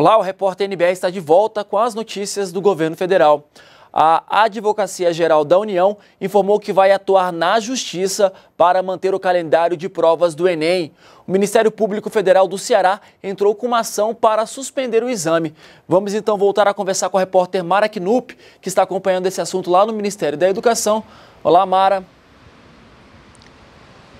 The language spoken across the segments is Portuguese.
Olá, o repórter NBR está de volta com as notícias do governo federal. A Advocacia Geral da União informou que vai atuar na Justiça para manter o calendário de provas do Enem. O Ministério Público Federal do Ceará entrou com uma ação para suspender o exame. Vamos então voltar a conversar com a repórter Mara Knupp, que está acompanhando esse assunto lá no Ministério da Educação. Olá, Mara.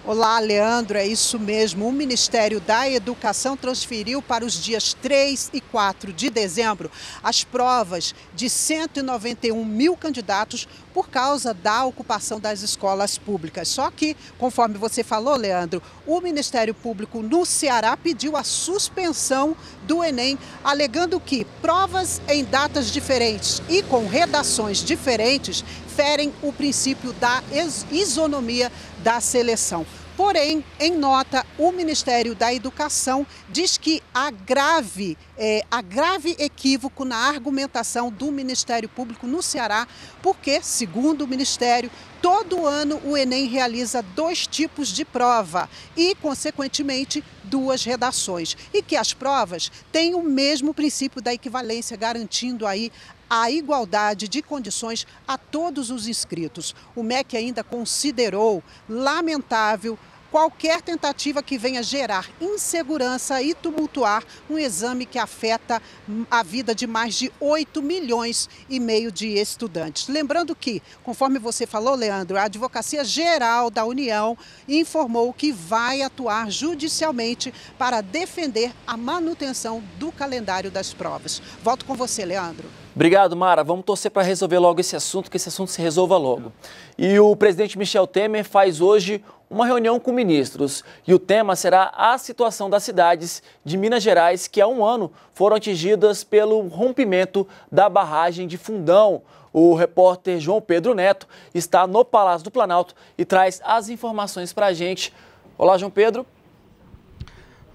Olá, Leandro, é isso mesmo. O Ministério da Educação transferiu para os dias 3 e 4 de dezembro as provas de 191 mil candidatos por causa da ocupação das escolas públicas. Só que, conforme você falou, Leandro, o Ministério Público no Ceará pediu a suspensão do Enem, alegando que provas em datas diferentes e com redações diferentes ferem o princípio da isonomia da seleção. Porém, em nota, o Ministério da Educação diz que há grave, é, há grave equívoco na argumentação do Ministério Público no Ceará, porque, segundo o Ministério, todo ano o Enem realiza dois tipos de prova e, consequentemente, duas redações. E que as provas têm o mesmo princípio da equivalência, garantindo aí a igualdade de condições a todos os inscritos. O MEC ainda considerou lamentável qualquer tentativa que venha gerar insegurança e tumultuar um exame que afeta a vida de mais de 8 milhões e meio de estudantes. Lembrando que, conforme você falou, Leandro, a Advocacia Geral da União informou que vai atuar judicialmente para defender a manutenção do calendário das provas. Volto com você, Leandro. Obrigado, Mara. Vamos torcer para resolver logo esse assunto, que esse assunto se resolva logo. E o presidente Michel Temer faz hoje uma reunião com ministros e o tema será a situação das cidades de Minas Gerais que há um ano foram atingidas pelo rompimento da barragem de Fundão. O repórter João Pedro Neto está no Palácio do Planalto e traz as informações para a gente. Olá, João Pedro.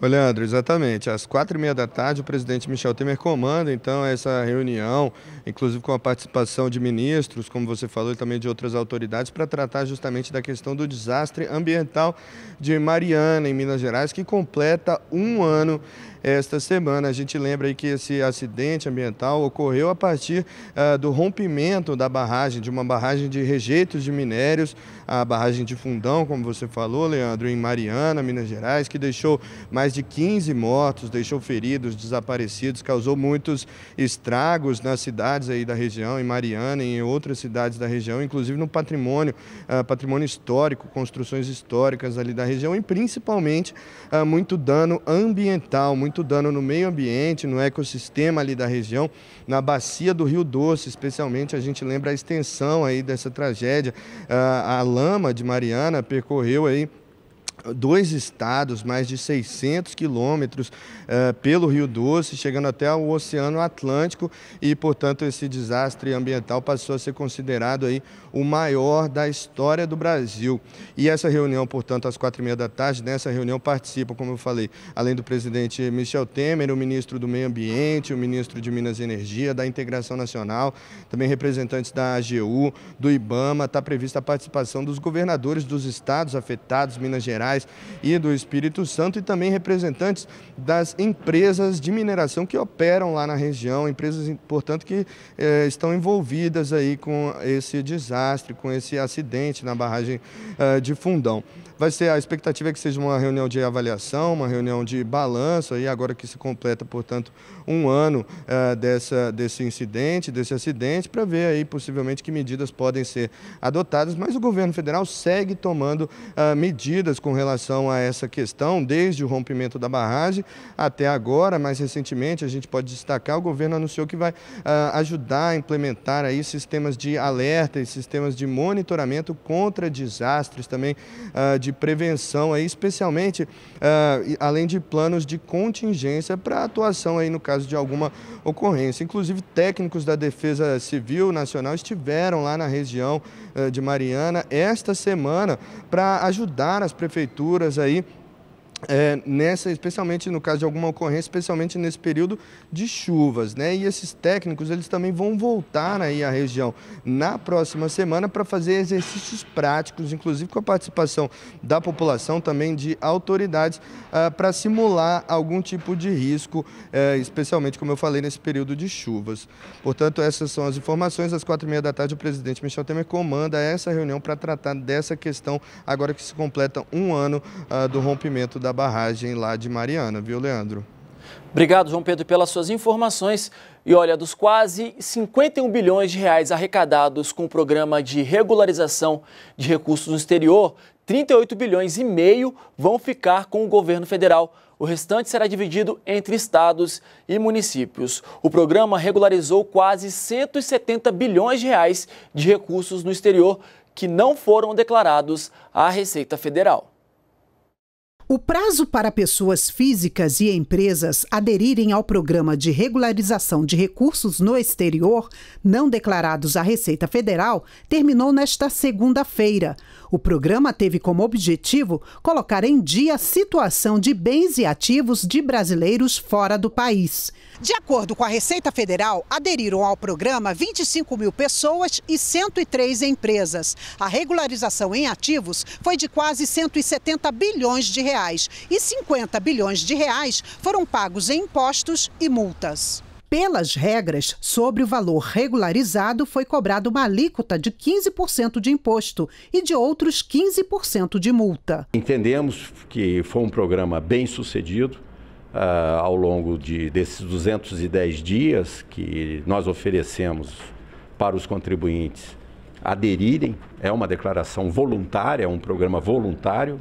Oi, Leandro, exatamente. Às quatro e meia da tarde, o presidente Michel Temer comanda, então, essa reunião, inclusive com a participação de ministros, como você falou, e também de outras autoridades, para tratar justamente da questão do desastre ambiental de Mariana, em Minas Gerais, que completa um ano esta semana. A gente lembra aí que esse acidente ambiental ocorreu a partir uh, do rompimento da barragem, de uma barragem de rejeitos de minérios, a barragem de Fundão, como você falou, Leandro, em Mariana, Minas Gerais, que deixou mais de 15 mortos, deixou feridos, desaparecidos, causou muitos estragos nas cidades aí da região, em Mariana e em outras cidades da região, inclusive no patrimônio, uh, patrimônio histórico, construções históricas ali da região e principalmente uh, muito dano ambiental, muito muito dano no meio ambiente, no ecossistema ali da região, na bacia do Rio Doce, especialmente, a gente lembra a extensão aí dessa tragédia. Ah, a lama de Mariana percorreu aí dois estados, mais de 600 quilômetros uh, pelo Rio Doce, chegando até o Oceano Atlântico e, portanto, esse desastre ambiental passou a ser considerado aí o maior da história do Brasil. E essa reunião, portanto, às quatro e meia da tarde, nessa reunião participam, como eu falei, além do presidente Michel Temer, o ministro do Meio Ambiente, o ministro de Minas e Energia, da Integração Nacional, também representantes da AGU, do IBAMA, está prevista a participação dos governadores dos estados afetados, Minas Gerais, Gerais e do Espírito Santo e também representantes das empresas de mineração que operam lá na região, empresas, portanto, que eh, estão envolvidas aí com esse desastre, com esse acidente na barragem eh, de Fundão. Vai ser a expectativa é que seja uma reunião de avaliação, uma reunião de balanço, aí agora que se completa, portanto, um ano uh, dessa, desse incidente, desse acidente, para ver aí possivelmente que medidas podem ser adotadas. Mas o governo federal segue tomando uh, medidas com relação a essa questão, desde o rompimento da barragem até agora. Mais recentemente, a gente pode destacar, o governo anunciou que vai uh, ajudar a implementar aí sistemas de alerta e sistemas de monitoramento contra desastres também uh, de prevenção, aí, especialmente uh, além de planos de contingência para atuação aí no caso de alguma ocorrência. Inclusive, técnicos da Defesa Civil Nacional estiveram lá na região de Mariana esta semana para ajudar as prefeituras aí é, nessa, especialmente no caso de alguma ocorrência, especialmente nesse período de chuvas, né? E esses técnicos eles também vão voltar aí à região na próxima semana para fazer exercícios práticos, inclusive com a participação da população, também de autoridades, uh, para simular algum tipo de risco, uh, especialmente como eu falei nesse período de chuvas. Portanto, essas são as informações. Às quatro e meia da tarde, o presidente Michel Temer comanda essa reunião para tratar dessa questão agora que se completa um ano uh, do rompimento da barragem lá de Mariana, viu, Leandro? Obrigado, João Pedro, pelas suas informações. E olha, dos quase 51 bilhões de reais arrecadados com o programa de regularização de recursos no exterior, 38 bilhões e meio vão ficar com o governo federal. O restante será dividido entre estados e municípios. O programa regularizou quase 170 bilhões de reais de recursos no exterior que não foram declarados à Receita Federal. O prazo para pessoas físicas e empresas aderirem ao programa de regularização de recursos no exterior não declarados à Receita Federal terminou nesta segunda-feira. O programa teve como objetivo colocar em dia a situação de bens e ativos de brasileiros fora do país. De acordo com a Receita Federal, aderiram ao programa 25 mil pessoas e 103 empresas. A regularização em ativos foi de quase 170 bilhões de reais e 50 bilhões de reais foram pagos em impostos e multas. Pelas regras, sobre o valor regularizado foi cobrada uma alíquota de 15% de imposto e de outros 15% de multa. Entendemos que foi um programa bem sucedido uh, ao longo de, desses 210 dias que nós oferecemos para os contribuintes aderirem. É uma declaração voluntária, é um programa voluntário.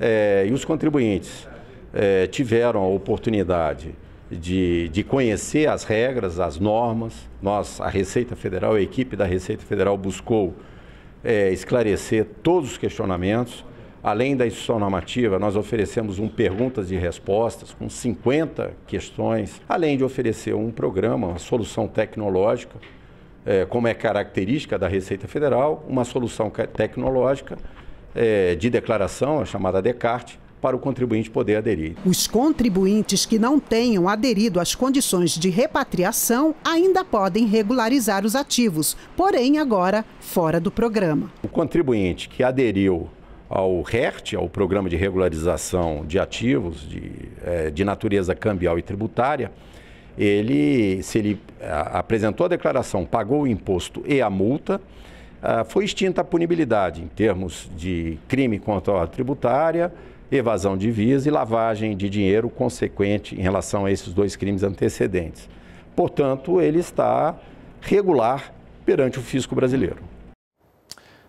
É, e os contribuintes é, tiveram a oportunidade de, de conhecer as regras, as normas. Nós, a Receita Federal, a equipe da Receita Federal buscou é, esclarecer todos os questionamentos. Além da instrução normativa, nós oferecemos um perguntas e respostas com 50 questões, além de oferecer um programa, uma solução tecnológica, é, como é característica da Receita Federal, uma solução tecnológica é, de declaração, a chamada Descartes, para o contribuinte poder aderir. Os contribuintes que não tenham aderido às condições de repatriação ainda podem regularizar os ativos, porém agora fora do programa. O contribuinte que aderiu ao RERT, ao Programa de Regularização de Ativos de, é, de Natureza Cambial e Tributária, ele, se ele apresentou a declaração, pagou o imposto e a multa, a, foi extinta a punibilidade em termos de crime contra a tributária, evasão de vias e lavagem de dinheiro consequente em relação a esses dois crimes antecedentes. Portanto, ele está regular perante o fisco brasileiro.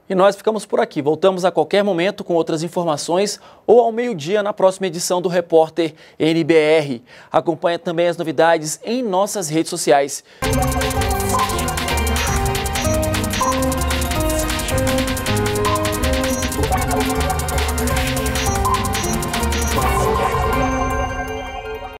E nós ficamos por aqui. Voltamos a qualquer momento com outras informações ou ao meio-dia na próxima edição do Repórter NBR. Acompanhe também as novidades em nossas redes sociais.